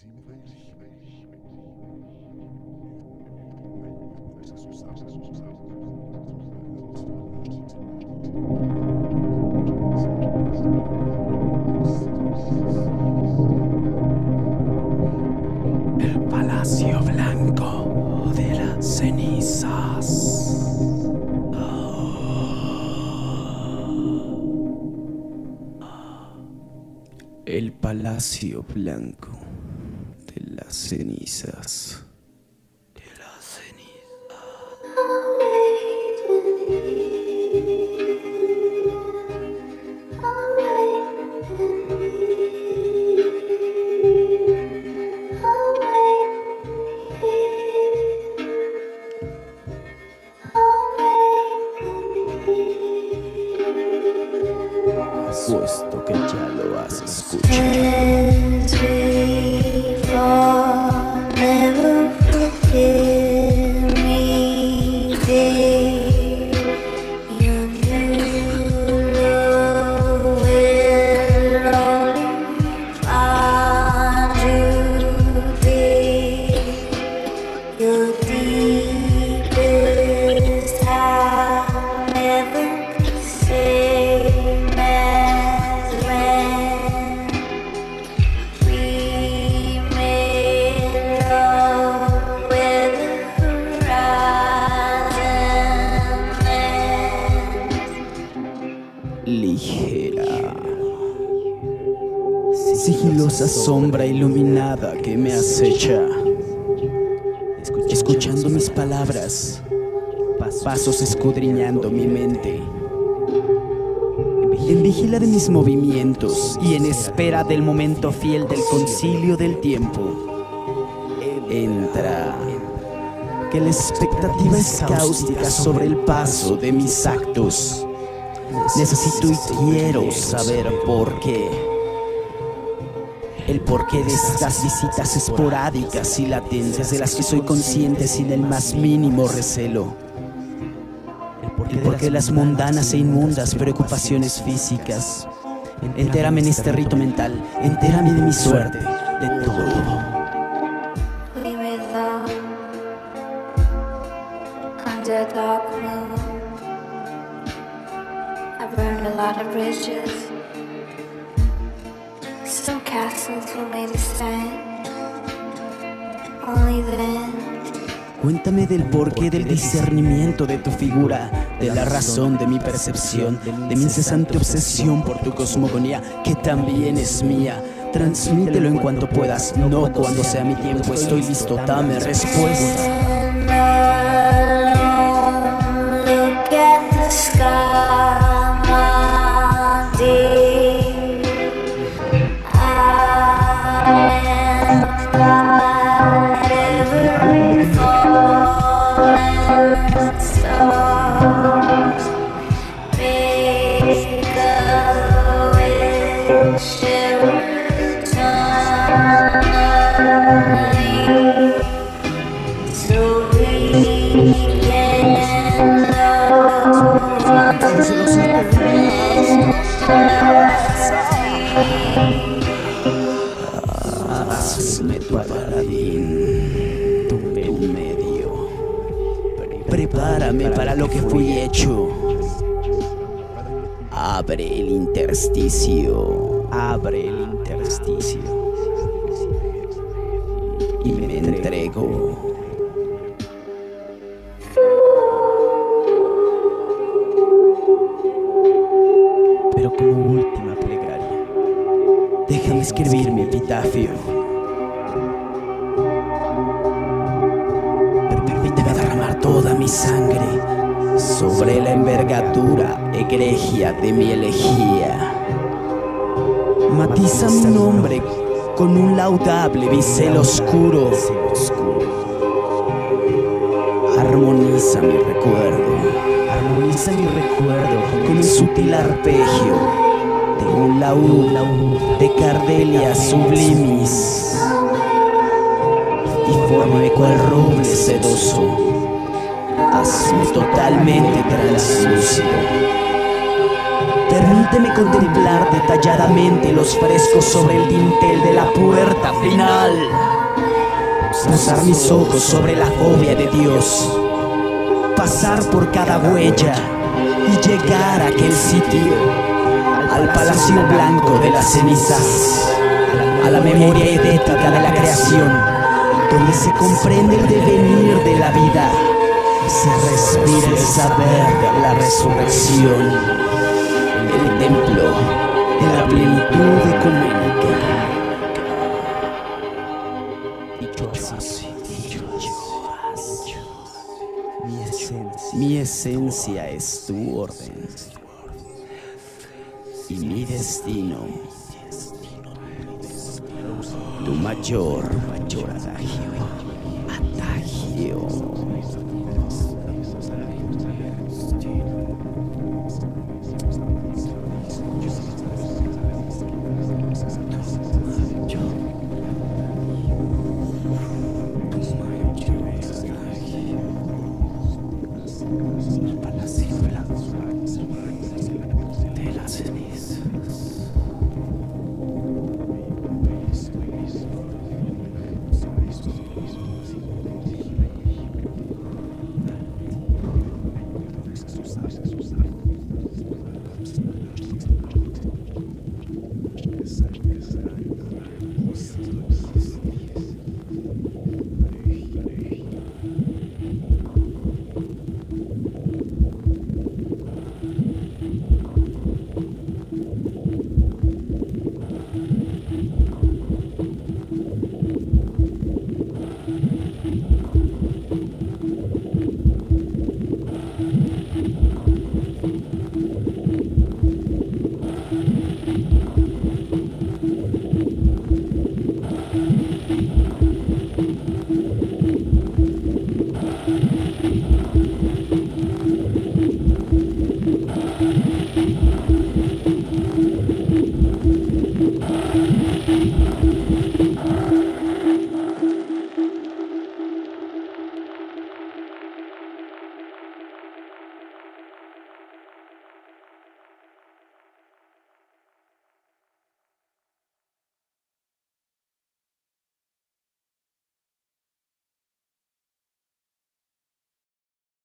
El Palacio Blanco de las Cenizas. El Palacio Blanco Cenizas. Ligera. Sigilosa sombra iluminada que me acecha. Escuchando mis palabras, pasos escudriñando mi mente. En vigila de mis movimientos y en espera del momento fiel del concilio del tiempo. Entra. Que la expectativa es cáustica sobre el paso de mis actos. Necesito y quiero saber por qué. El porqué de estas visitas esporádicas y latentes de las que soy consciente sin el más mínimo recelo. El porqué de las mundanas e inmundas preocupaciones físicas. Entérame en este rito mental, entérame de mi suerte, de todo. Lot of bridges. Some castles were made of sand. Only then Cuéntame del porqué del discernimiento de tu figura, de la razón de mi percepción, de mi incesante obsesión por tu cosmogonía, que también es mía. Transmítelo en cuanto puedas, no cuando sea mi tiempo. Estoy listo, dame respuesta. Tu medio. Prepárame para lo que fui hecho. Abre el intersticio, abre el intersticio. Y me entrego. Mi sangre sobre la envergadura egregia de mi elegía. Matiza mi nombre con un laudable bisel oscuro. Armoniza mi recuerdo, armoniza mi recuerdo con un sutil arpegio de un laúd de Cardelia sublimis. Y fórmame cual roble sedoso, totalmente translúcido. Permíteme contemplar detalladamente los frescos sobre el dintel de la puerta final. Posar mis ojos sobre la fobia de Dios. Pasar por cada huella y llegar a aquel sitio, al palacio blanco de las cenizas, a la memoria idética de la creación, donde se comprende el devenir de la vida, se respira el saber de la resurrección el templo de la plenitud ecuménica. Mi esencia, mi esencia es tu orden y mi destino, tu mayor, mayor adagio, adagio.